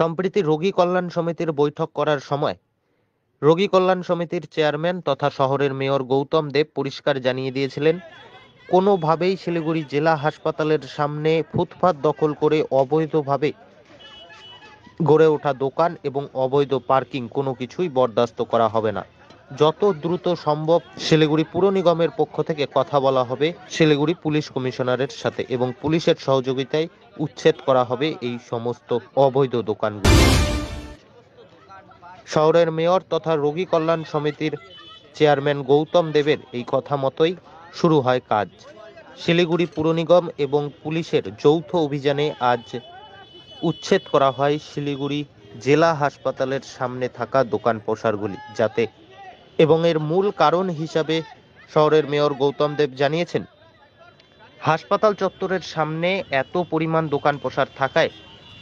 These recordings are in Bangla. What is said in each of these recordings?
সম্প্রতি রোগী কল্যাণ সমিতির বৈঠক করার সময় রোগী কল্যাণ সমিতির চেয়ারম্যান তথা শহরের মেয়র গৌতম দেব পরিষ্কার জানিয়ে দিয়েছিলেন, কোনোভাবেই শিলিগুড়ি জেলা হাসপাতালের সামনে ফুটপাত দখল করে অবৈধভাবে গড়ে ওঠা দোকান এবং অবৈধ পার্কিং কোনো কিছুই বরদাস্ত করা হবে না। যত দ্রুত সম্ভব শিলিগুড়ি পুর নিগমের পক্ষ থেকে কথা বলা হবে। শিলিগুড়ি পুলিশ কমিশনারের সাথে এবং পুলিশের সহযোগিতায় উচ্ছেদ করা হবে এই সমস্ত অবৈধ দোকানগুলি। শহরের মেয়র তথা রোগী কল্যাণ সমিতির চেয়ারম্যান গৌতম দেবের এই কথা মতোই শুরু হয় কাজ। শিলিগুড়ি পুর নিগম এবং পুলিশের যৌথ অভিযানে আজ উচ্ছেদ করা হয় শিলিগুড়ি জেলা হাসপাতালের সামনে থাকা দোকান পোশারগুলি যাতে এবং এর মূল কারণ হিসাবে শহরের মেয়র গৌতম দেব জানিয়েছেন, হাসপাতাল চত্বরের সামনে এত পরিমাণ দোকান পোশার থাকায়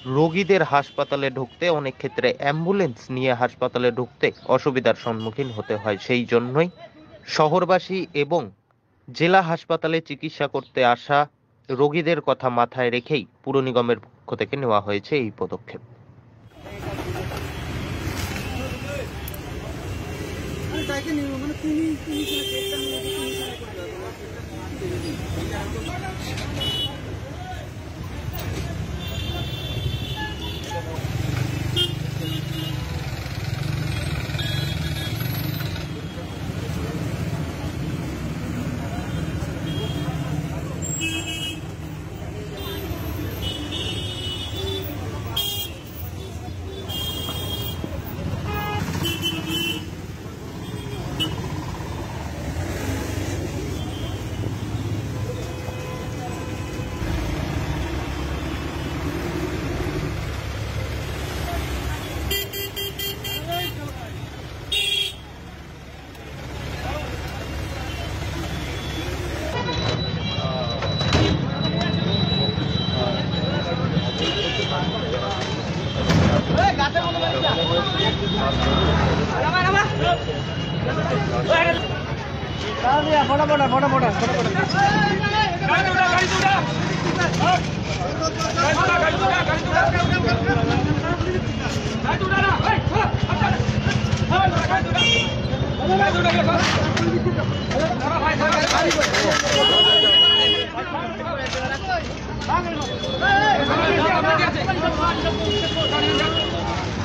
রোগীদের হাসপাতালে ঢুকতে অনেক ক্ষেত্রে অ্যাম্বুলেন্স নিয়ে হাসপাতালে ঢুকতে অসুবিধার সম্মুখীন হতে হয়। সেই জন্যই শহরবাসী এবং জেলা হাসপাতালে চিকিৎসা করতে আসা রোগীদের কথা মাথায় রেখেই পুর নিগমের পক্ষ থেকে নেওয়া হয়েছে এই পদক্ষেপ। তাকে নিব? মানে তুমি তুমি চেষ্টা নিয়ে তুমি ফটা ফটা ফটা ফটা ফটা ফটা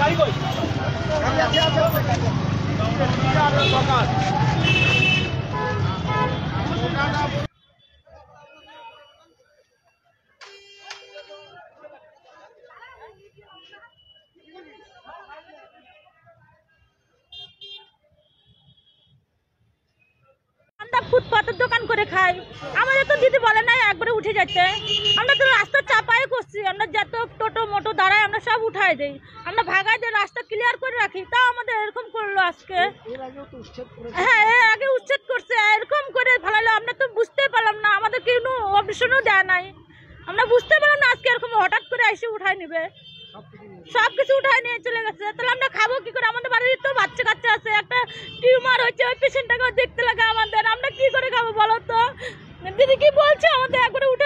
গাড়ি কই? সরকার আমরা ফুটপাতের দোকান করে খাই। আমাদের তো দিদি বলে নাই একবারে উঠে যেতে। আমরা তো রাস্তা চাপাই করছি। আমরা যত টোটো মোটো দাঁড়াই আমরা সব উঠাই দিই। আমরা ভাগাই দিয়ে রাস্তা ক্লিয়ার করে রাখি। তাও আমাদের এরকম করল আজকে। হ্যাঁ এর আগে উচ্ছেদ করছে। এরকম করে ফেলালো আমরা তো বুঝতে পারলাম না। আমাদের কোনো অপশনও দেয় নাই। আমরা বুঝতে পারলাম না আজকে এরকম হঠাৎ করে এসে উঠাই নেবে। সব কিছু উঠাই নিয়ে চলে গেছে। তাহলে আমরা খাব কি করে? আমাদের বাড়ির তো বাচ্চা কাচ্চা আছে, একটা টিউমার হচ্ছে, ওই পেশেন্টটাকেও দেখতে লাগে আমাদের। আমরা কি করে খাব বলো তো? দিদি কি বলছে আমাদের? একবারে উঠে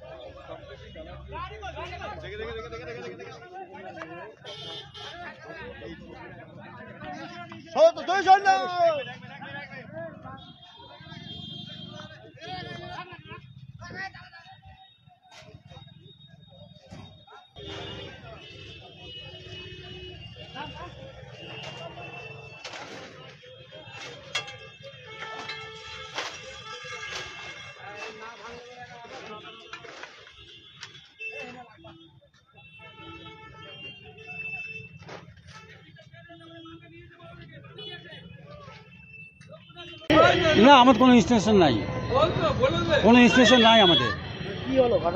jornal! না, আমাদের কোনো স্টেশন নাই। কোনো স্টেশন নাই আমাদের।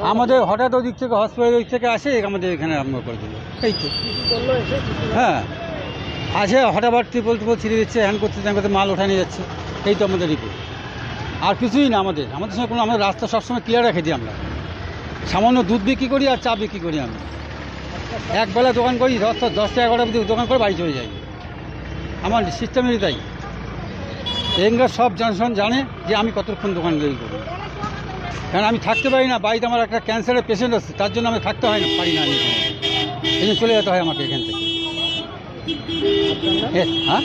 আমাদের হঠাৎ ওদিক থেকে হসপিটাল দিক থেকে আসে, আমাদের এখানে আরম্ভ করে দিল। এই তো। হ্যাঁ। আছে হঠাৎ ত্রিপল ত্রিপল ছিঁড়ে দিচ্ছে হ্যান করতে ত্যান করতে মাল ওঠা নিয়ে যাচ্ছে। এই তো আমাদের রিপোর্ট আর কিছুই না আমাদের। আমাদের সঙ্গে কোনো, আমাদের রাস্তা সবসময় ক্লিয়ার রেখে দিই আমরা। সামান্য দুধ বিক্রি করি আর চা বিক্রি করি আমরা। একবেলা দোকান করি দশ দশটা, এগারোটা দোকান করে বাড়ি চলে যাই। আমার সিস্টেমেরই তাই এখানকার সব জনসন জানে যে আমি কতক্ষণ দোকান তৈরি করি কারণ আমি থাকতে পারি না, বাড়িতে আমার একটা ক্যান্সারের পেশেন্ট আছে, তার জন্য আমি থাকতে হয় না, পারি না আমি। এই চলে যেতে হয় আমাকে এখান থেকে। হ্যাঁ?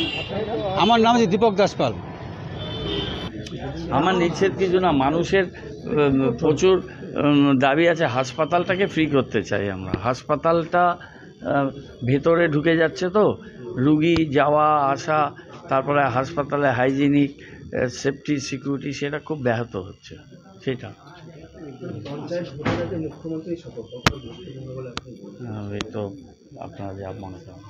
আমার নাম হচ্ছে দীপক দাসপাল। আমার নিচ্ছেদ কিছু না, মানুষের প্রচুর দাবি আছে, হাসপাতালটাকে ফ্রি করতে চাই আমরা। হাসপাতালটা ভেতরে ঢুকে যাচ্ছে তো, রুগী যাওয়া, আসা তারপরে হাসপাতালে হাইজিনিক সেফটি সিকিউরিটি সেটা খুব ব্যাহত হচ্ছে। সেটা। আহ, তো আপনারা যা মনে করেন।